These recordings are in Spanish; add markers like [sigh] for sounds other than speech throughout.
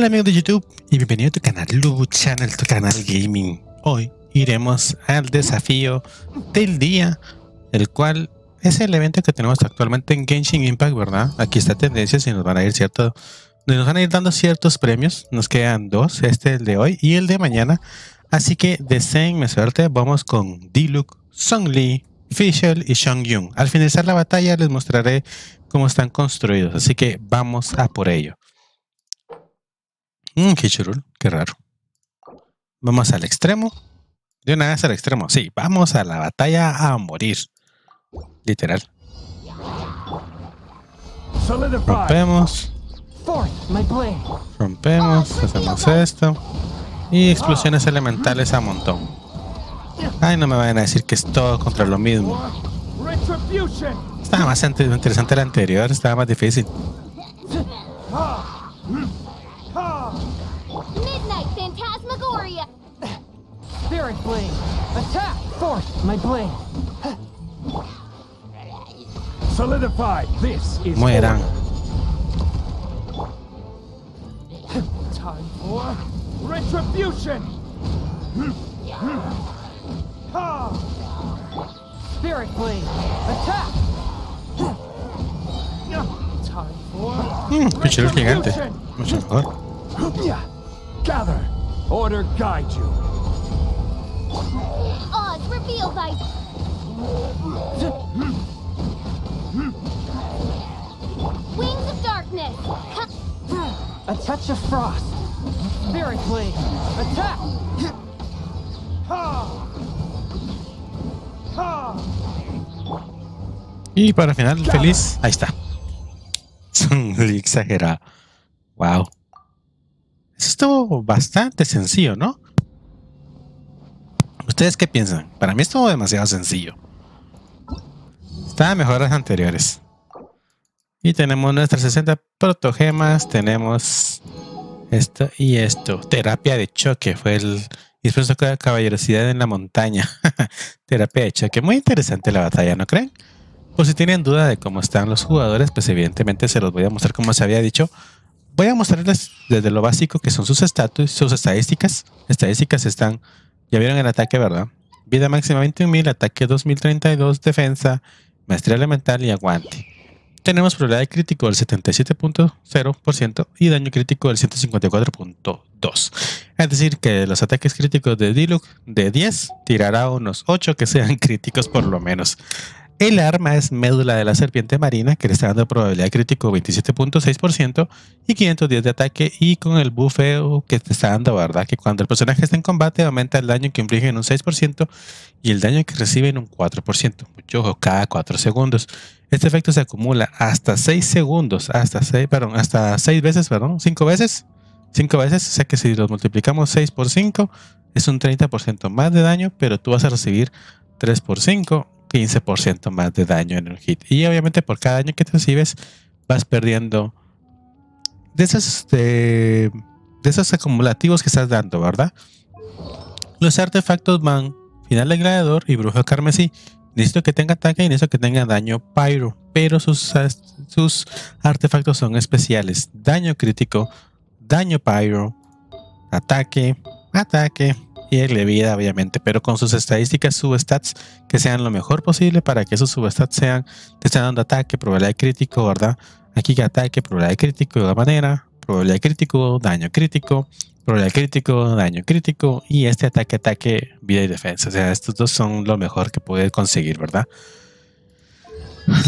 Hola amigos de YouTube y bienvenido a tu canal Lubu Channel, tu canal gaming. Hoy iremos al desafío del día, el cual es el evento que tenemos actualmente en Genshin Impact, ¿verdad? Aquí está tendencias y nos van a ir cierto, nos van a ir dando ciertos premios. Nos quedan dos, este el de hoy y el de mañana. Así que deseenme suerte, vamos con Diluc, Song Lee, Fischl y Shang Yung. Al finalizar la batalla les mostraré cómo están construidos, así que vamos a por ello. Mmm, qué churul, qué raro. Vamos al extremo. De una vez al extremo. Sí, vamos a la batalla a morir. Literal. Rompemos. Rompemos, hacemos esto. Y explosiones elementales a montón. Ay, no me vayan a decir que es todo contra lo mismo. Estaba más interesante el anterior, estaba más difícil. Phantasmagoria! Spirit Blade! Attack! Force my blade! Solidify! This is Mueran. time for retribution. Spirit Blade! Attack! Time for Mmm, pichero gigante. Mucho mejor. gather. Order guide you. Odds revealed by Wings of Darkness! A touch of frost! Spirit Blade! Attack! Y para final feliz, ahí está. [laughs] Son exagerado. Wow. Estuvo bastante sencillo, ¿no? ¿Ustedes qué piensan? Para mí estuvo demasiado sencillo. Estaba mejor las anteriores. Y tenemos nuestras 60 protogemas. Tenemos esto y esto. Terapia de choque. Fue el. Y después toca caballerosidad en la montaña. [laughs] Terapia de choque. Muy interesante la batalla, ¿no creen? Por si tienen duda de cómo están los jugadores, pues evidentemente se los voy a mostrar como se había dicho. Voy a mostrarles desde lo básico que son sus estatus, sus estadísticas. Estadísticas están, ya vieron el ataque, ¿verdad? Vida máxima 21.000, ataque 2032, defensa, maestría elemental y aguante. Tenemos probabilidad de crítico del 77.0% y daño crítico del 154.2%. Es decir, que los ataques críticos de Diluc de 10 tirará unos 8 que sean [laughs] críticos por lo menos. El arma es médula de la serpiente marina, que le está dando probabilidad crítico 27.6% y 510 de ataque. Y con el bufeo que te está dando, ¿verdad? Que cuando el personaje está en combate, aumenta el daño que inflige en un 6% y el daño que recibe en un 4%. Mucho ojo, cada 4 segundos. Este efecto se acumula hasta 6 segundos, hasta 6, perdón, hasta 6 veces, perdón, 5 veces. 5 veces, o sea que si los multiplicamos 6 por 5, es un 30% más de daño, pero tú vas a recibir 3 por 5 15% más de daño en el hit. Y obviamente por cada daño que te recibes vas perdiendo de esos, de, de esos acumulativos que estás dando, ¿verdad? Los artefactos van final del gladiador y brujo carmesí. Necesito que tenga ataque y necesito que tenga daño pyro, pero sus, sus artefactos son especiales. Daño crítico, daño pyro, ataque, ataque, y el de vida, obviamente, pero con sus estadísticas substats que sean lo mejor posible para que esos substats sean, te están dando ataque, probabilidad de crítico, ¿verdad? Aquí que ataque, probabilidad de crítico de la manera, probabilidad de crítico, daño crítico, probabilidad de crítico, daño crítico, y este ataque, ataque, vida y defensa. O sea, estos dos son lo mejor que puede conseguir, ¿verdad?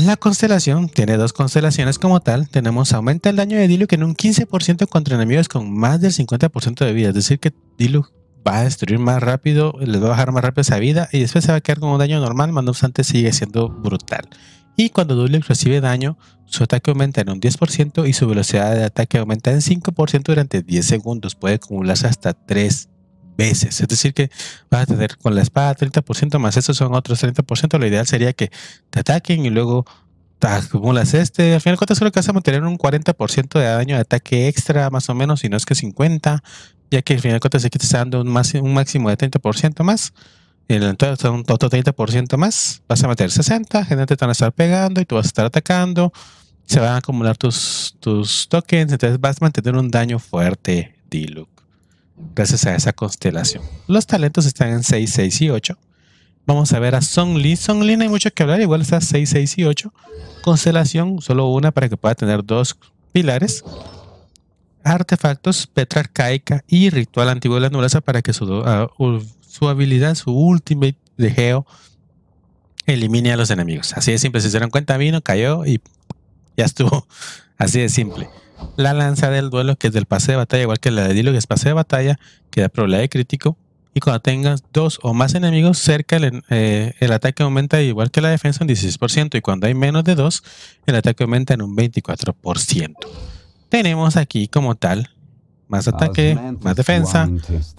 La constelación tiene dos constelaciones como tal. Tenemos aumenta el daño de Diluc en un 15% contra enemigos con más del 50% de vida. Es decir, que Diluc va a destruir más rápido, le va a bajar más rápido esa vida y después se va a quedar con un daño normal, no obstante sigue siendo brutal. Y cuando Dulex recibe daño, su ataque aumenta en un 10% y su velocidad de ataque aumenta en 5% durante 10 segundos. Puede acumularse hasta 3 veces. Es decir, que vas a tener con la espada 30% más estos son otros 30%. Lo ideal sería que te ataquen y luego te acumulas este. Al final, ¿cuánto creo que vas a mantener un 40% de daño de ataque extra, más o menos, si no es que 50%, ya que al final de cuentas aquí te está dando un, máximo, un máximo de 30% más. Entonces un otro 30% más. Vas a meter 60, gente te van a estar pegando y tú vas a estar atacando. se van a acumular tus, tus tokens, entonces vas a mantener un daño fuerte, Diluc, gracias a esa constelación. Los talentos están en 6, 6 y 8. Vamos a ver a Song Li. Song Li no hay mucho que hablar, igual está 6, 6 y 8. Constelación, solo una para que pueda tener dos pilares. Artefactos, Petra Arcaica y Ritual Antiguo de la Nobleza para que su, uh, su habilidad, su ultimate de Geo, elimine a los enemigos. Así de simple, si se dieron cuenta, vino, cayó y ya estuvo. Así de simple. La lanza del duelo, que es del pase de batalla, igual que la de Dilo, que es pase de batalla, que da probabilidad de crítico. Y cuando tengas dos o más enemigos cerca, el, eh, el, ataque aumenta igual que la defensa un 16%. Y cuando hay menos de dos, el ataque aumenta en un 24%. Tenemos aquí como tal más ataque, más defensa,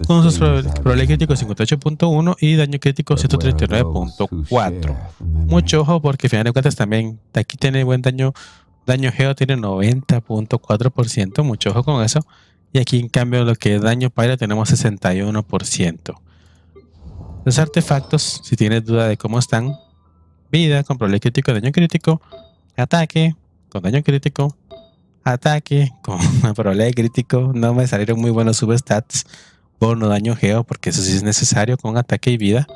con sus probabilidad crítico 58.1 y daño crítico 139.4. Mucho ojo porque al final de cuentas también aquí tiene buen daño, daño geo tiene 90.4%, mucho ojo con eso. Y aquí en cambio lo que es daño pyro tenemos 61%. Los artefactos, si tienes duda de cómo están, vida con probabilidad crítico, daño crítico, ataque con daño crítico, ataque con [laughs] probabilidad de crítico. No me salieron muy buenos substats. Bono daño geo, porque eso sí es necesario con ataque y vida.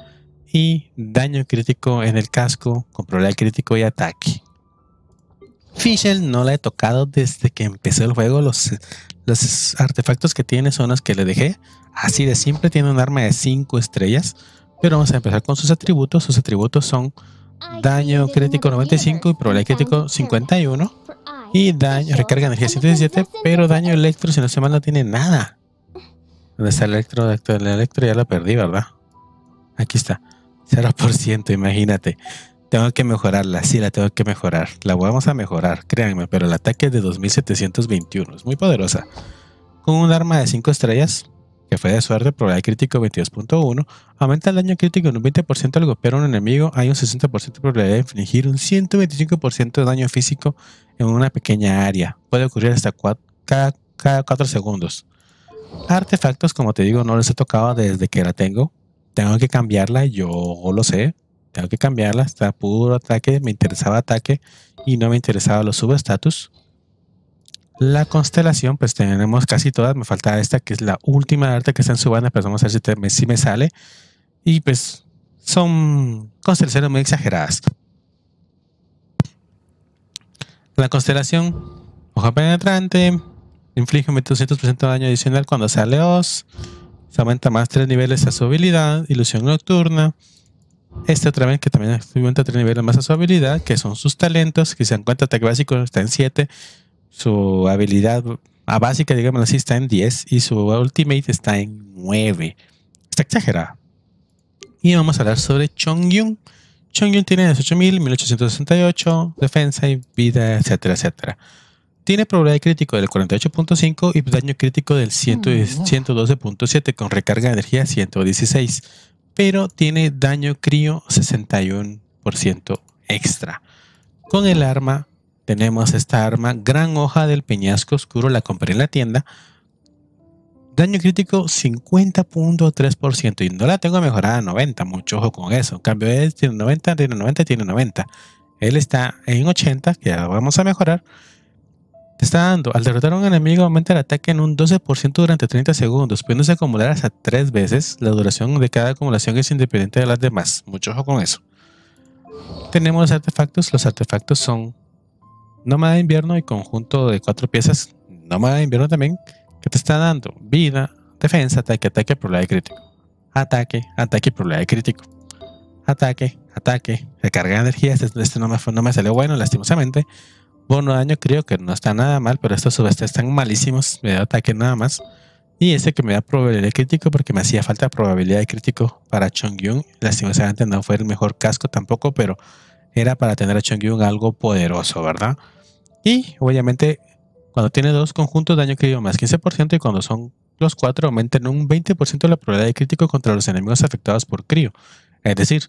Y daño crítico en el casco con probabilidad de crítico y ataque. Fischl no la he tocado desde que empecé el juego. Los, los artefactos que tiene son los que le dejé. Así de simple, tiene un arma de 5 estrellas. Pero vamos a empezar con sus atributos. Sus atributos son daño crítico 95 y probabilidad crítico 51. Y daño, recarga energía 117, pero daño electro, si no se mal, no tiene nada. ¿Dónde está el electro? El electro ya lo perdí, ¿verdad? Aquí está. 0%, imagínate. Tengo que mejorarla, sí la tengo que mejorar. La vamos a mejorar, créanme, pero el ataque es de 2721. Es muy poderosa. Con un arma de 5 estrellas, que fue de suerte, probabilidad crítico 22.1, aumenta el daño crítico en un 20% al golpear a un enemigo, hay un 60% de probabilidad de infligir un 125% de daño físico en una pequeña área. Puede ocurrir hasta cada, cada 4 segundos. Artefactos, como te digo, no les he tocado desde que la tengo. Tengo que cambiarla, yo lo sé. Tengo que cambiarla, está puro ataque, me interesaba ataque y no me interesaba los subestatus. La constelación, pues tenemos casi todas. Me falta esta, que es la última arte que está en su banda, vamos a ver si, si me sale. Y pues son constelaciones muy exageradas. La constelación, hoja penetrante, inflige un 200% de daño adicional cuando sale Oz. Se aumenta más 3 niveles a su habilidad. Ilusión nocturna. Este otra vez que también aumenta 3 niveles más a su habilidad, que son sus talentos, que se dan cuenta ataque básico está en 7 su habilidad a básica, digamos así, está en 10 y su ultimate está en 9. Está exagerada. Y vamos a hablar sobre Chongyun. Chongyun tiene 18.000, 1868, defensa y vida, etcétera, etcétera. Tiene probabilidad de crítico del 48.5 y daño crítico del 112.7 con recarga de energía 116. Pero tiene daño crío 61% extra. Con el arma tenemos esta arma, gran hoja del peñasco oscuro, la compré en la tienda. Daño crítico 50.3% y no la tengo mejorada a 90, mucho ojo con eso. En cambio, él tiene 90, tiene 90, tiene 90. Él está en 80, que ya vamos a mejorar. Te está dando, al derrotar a un enemigo aumenta el ataque en un 12% durante 30 segundos, pudiéndose acumular hasta 3 veces. La duración de cada acumulación es independiente de las demás. Mucho ojo con eso. Tenemos artefactos. Los artefactos son nómada de invierno y conjunto de cuatro piezas, nómada de invierno también, que te está dando vida, defensa, ataque, ataque, probabilidad de crítico. Ataque, ataque, probabilidad de crítico. Ataque, ataque, recarga de energía. Este, este no, me, no, me, salió bueno, lastimosamente. Bono de daño, creo que no está nada mal, pero estos subestes están malísimos. Me da ataque nada más. Y ese que me da probabilidad de crítico porque me hacía falta probabilidad de crítico para Chongyun. Lastimosamente no fue el mejor casco tampoco, pero era para tener a Chongyun algo poderoso, ¿verdad? Y obviamente cuando tiene dos conjuntos daño crítico más 15% y cuando son los cuatro aumentan un 20% la probabilidad de crítico contra los enemigos afectados por crío. Es decir,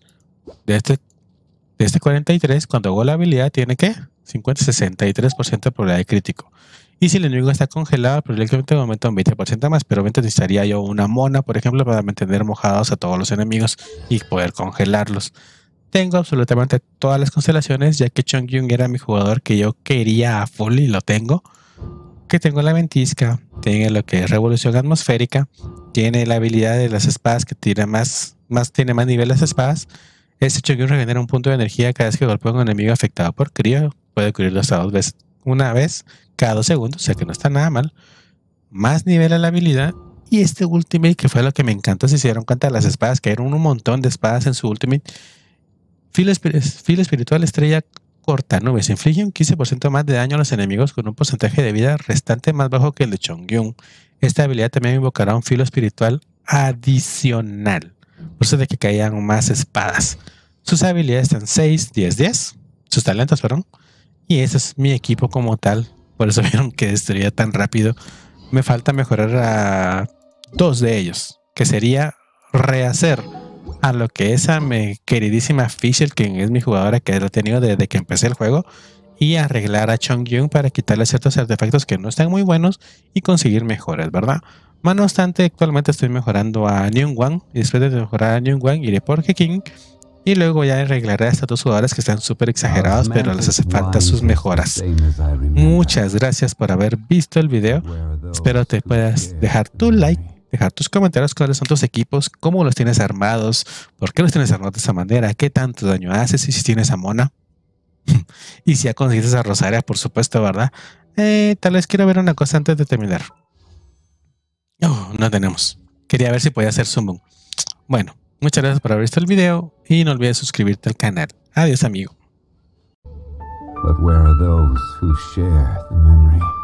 de este, de este 43, cuando hago la habilidad tiene que 50, 63% de probabilidad de crítico. Y si el enemigo está congelado, probablemente aumenta un 20% más, pero obviamente necesitaría yo una mona, por ejemplo, para mantener mojados a todos los enemigos y poder congelarlos. tengo absolutamente todas las constelaciones, ya que Chongyun era mi jugador que yo quería a full y lo tengo. Que tengo la ventisca, tiene lo que es revolución atmosférica, tiene la habilidad de las espadas que tira más, más tiene más nivel las espadas. Este Chongyun regenera un punto de energía cada vez que golpea un enemigo afectado por crío. Puede cubrirlo hasta dos veces, una vez cada dos segundos, o sea que no está nada mal. Más nivel a la habilidad y este Ultimate, que fue lo que me encantó, se dieron cuenta de las espadas, que eran un montón de espadas en su Ultimate. Filo, espiritual estrella corta nubes. Inflige un 15% más de daño a los enemigos con un porcentaje de vida restante más bajo que el de Chongyun. Esta habilidad también invocará un filo espiritual adicional. Por eso de que caigan más espadas. Sus habilidades están 6, 10, 10. Sus talentos, perdón. Y ese es mi equipo como tal. Por eso [laughs] vieron que destruía tan rápido. Me falta mejorar a dos de ellos. Que sería rehacer a lo que esa mi queridísima Fisher, que es mi jugadora que lo he tenido desde que empecé el juego, y arreglar a Chong Yun para quitarle ciertos artefactos que no están muy buenos y conseguir mejores, ¿verdad? no obstante, actualmente estoy mejorando a Nyung Wang y después de mejorar a Nyung Wang iré por King y luego ya arreglaré a estos dos jugadores que están súper exagerados, pero les hace falta sus mejoras. Muchas gracias por haber visto el video. Espero te puedas dejar tu like dejar tus comentarios cuáles son tus equipos, cómo los tienes armados, por qué los tienes armados de esa manera, qué tanto daño haces y si tienes a Mona. [laughs] y si ya conseguiste a Rosaria, por supuesto, ¿verdad? Eh, tal vez quiero ver una cosa antes de terminar. No, no tenemos. Quería ver si podía hacer zoom. Bueno, muchas gracias por haber visto el video y no olvides suscribirte al canal. Adiós, amigo. But where are those who share the